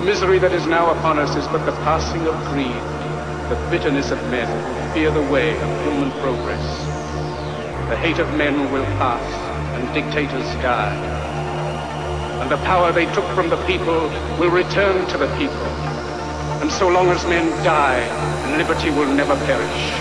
The misery that is now upon us is but the passing of greed, the bitterness of men who fear the way of human progress. The hate of men will pass and dictators die. And the power they took from the people will return to the people. And so long as men die, liberty will never perish.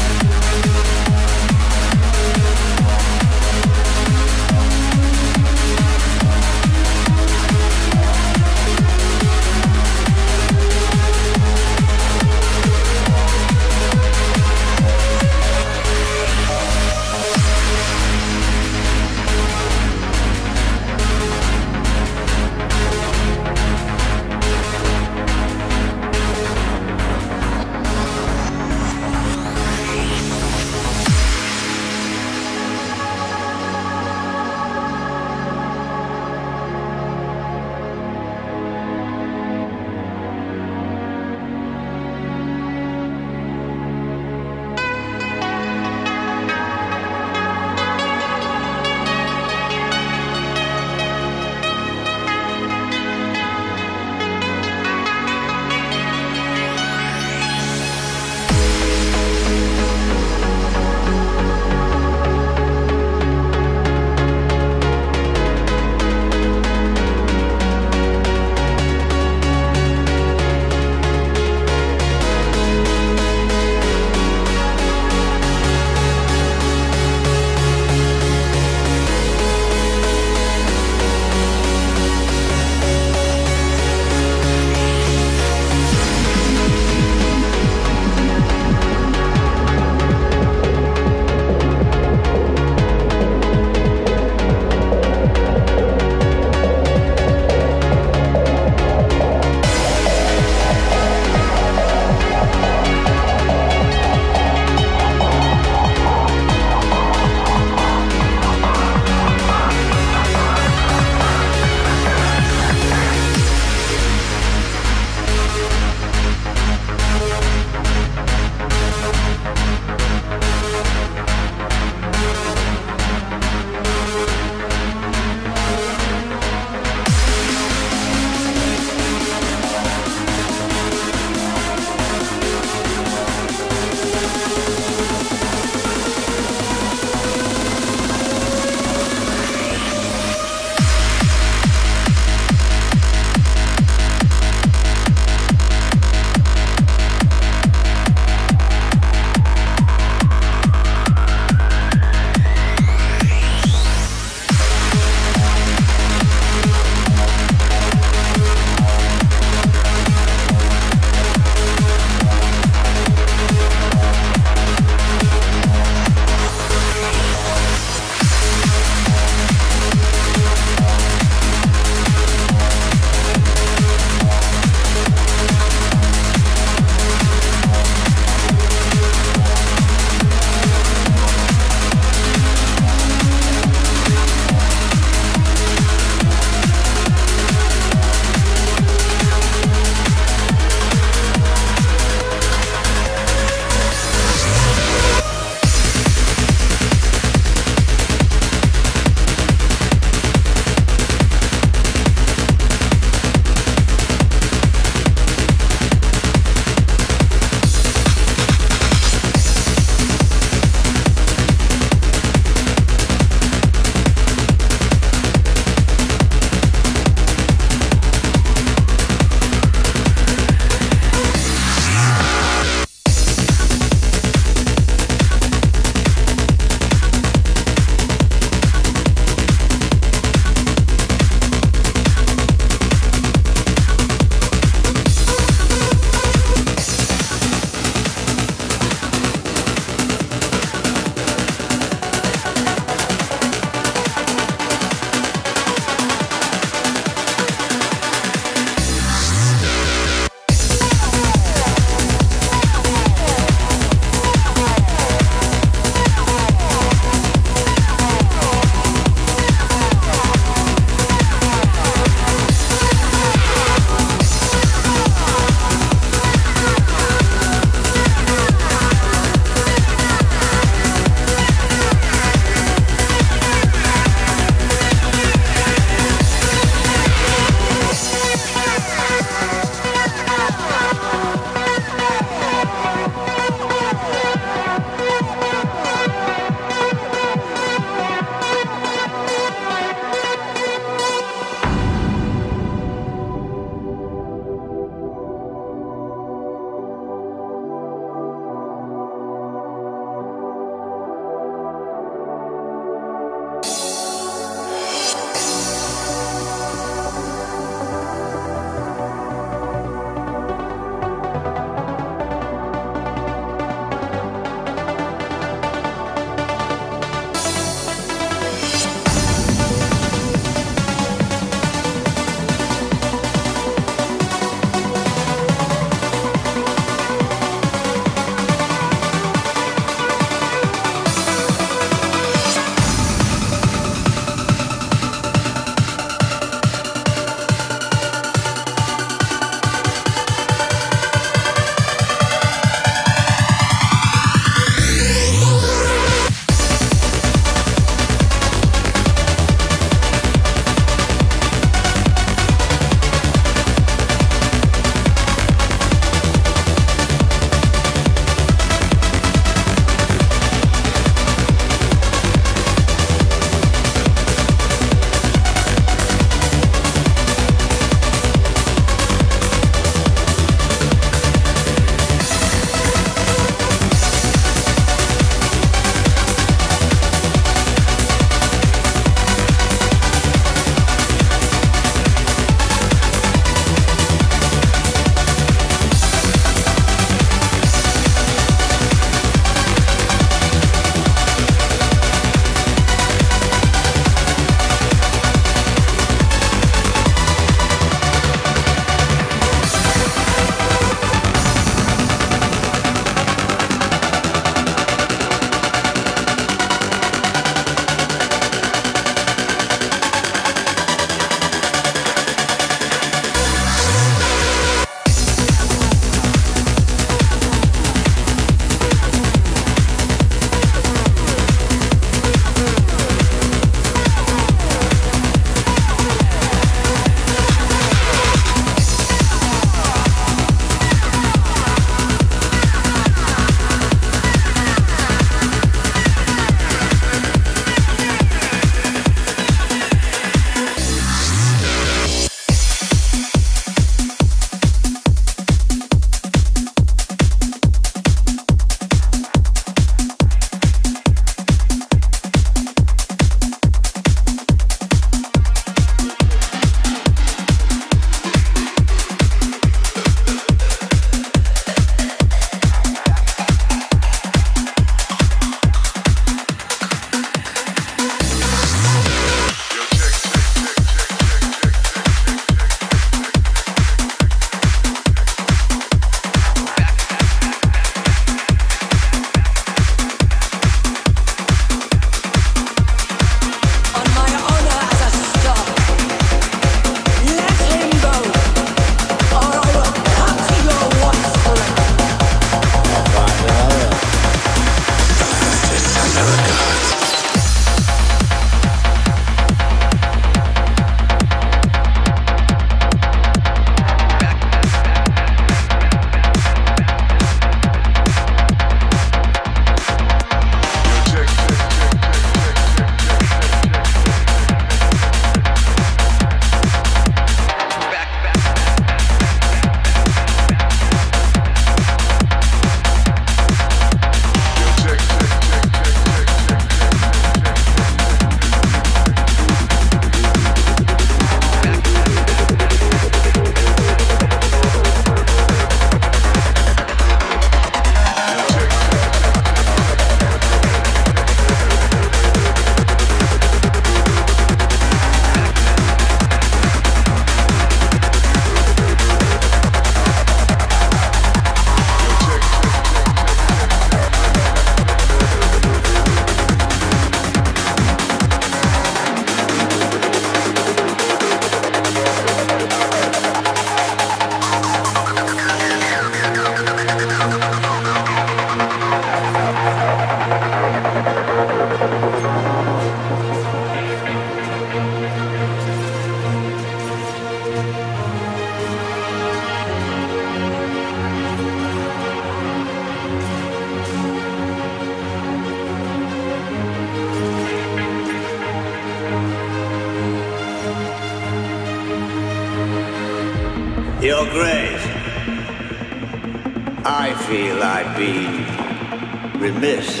I feel I've been remiss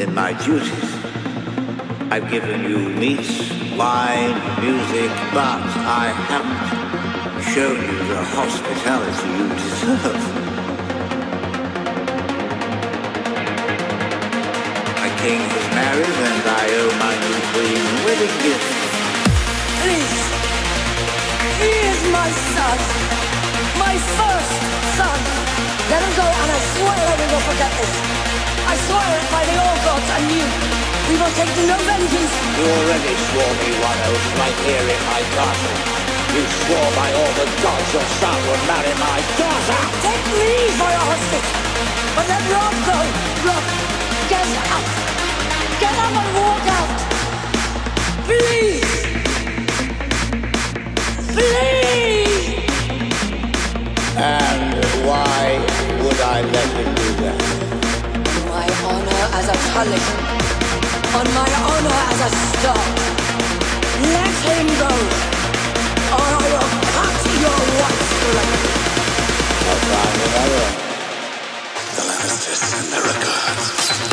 in my duties. I've given you meat, wine, music, but I haven't shown you the hospitality you deserve. My king is married and I owe my new queen wedding gift. Please. He is my son. My first son. Let him go and I swear I will not forget this. I swear it by the all gods and you. We will take no vengeance. You already swore me one oath right here in my castle. You swore by all the gods your son would marry my daughter. Take me for a hostage. But let Robb go. Robb, get out. Get up and walk out. Please. Please. And why would I let him do that? My honor as a Culligan. On my honor as a Stark. Let him go. Or I will cut your wife's throat. I'll find another. The Lannisters send their regards.